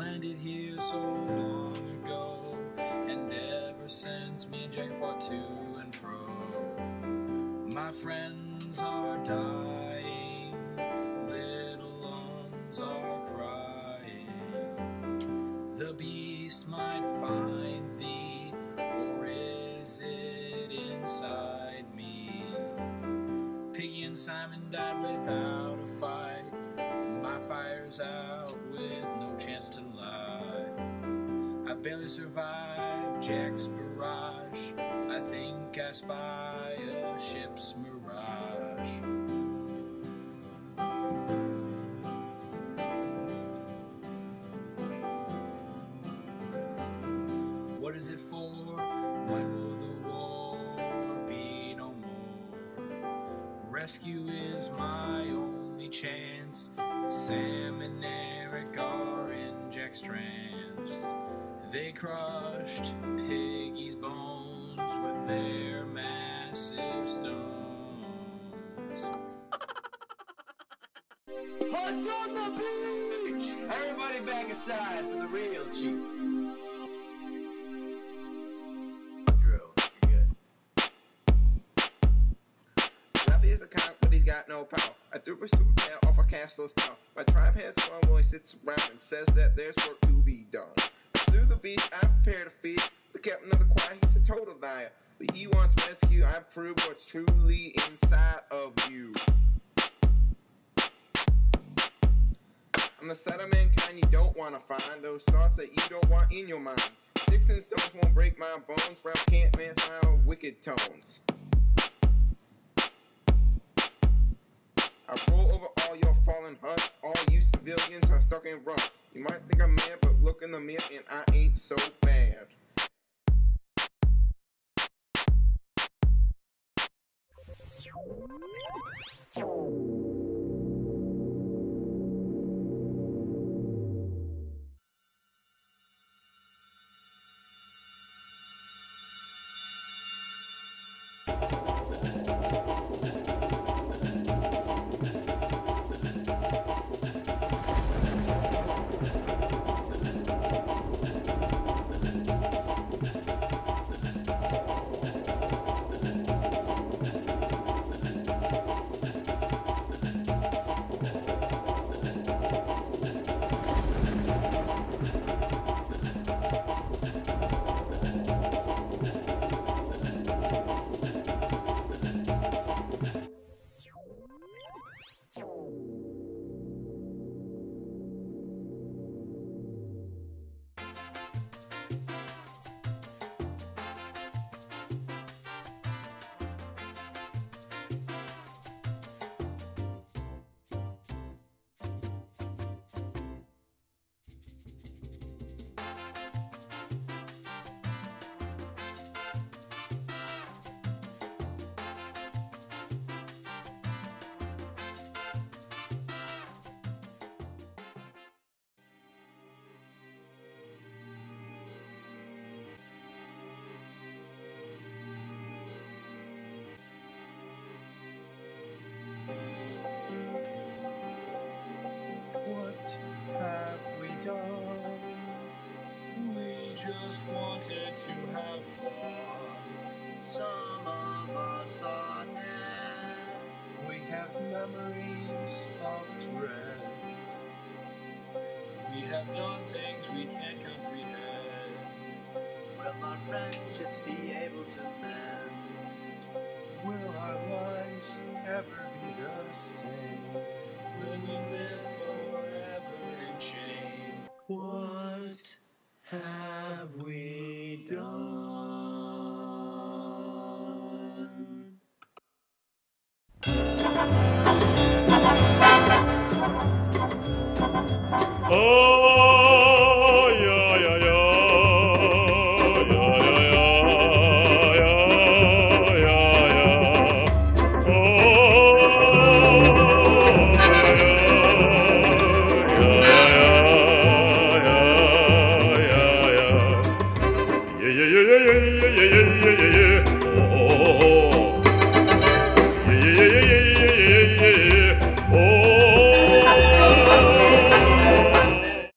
landed here so long ago, and ever since me and Jack fought to and fro. My friends are dying, little ones are crying. The beast might find thee, or is it inside me? Piggy and Simon died without a fight. My fire's out with no chance to barely survived Jack's barrage. I think I spy a ship's mirage. What is it for? When will the war be no more? Rescue is my only chance. Sam and Eric are in Jack's trance. Crushed Piggy's bones with their massive stones. What's on the beach? Everybody back aside for the real. Lefty is a cop, but he's got no power. I threw a tail off a castle's tower. My tribe has one boy sits around and says that there's work to be done. Through the beach, I prepared a feast. Captain of the choir, he's a total liar. But he wants rescue, I prove what's truly inside of you. I'm the set of mankind you don't want to find. Those thoughts that you don't want in your mind. Sticks and stones won't break my bones. Rap can't man sound wicked tones. I roll over all your. All civilians are stuck in ruts. You might think I'm mad, but look in the mirror and I ain't so bad. Just wanted to have fun. Some of us are dead. We have memories of dread. We have done things we can't comprehend. Will our friendships be able to mend? Will our lives ever be the same? Will we live forever in shame? What Oh,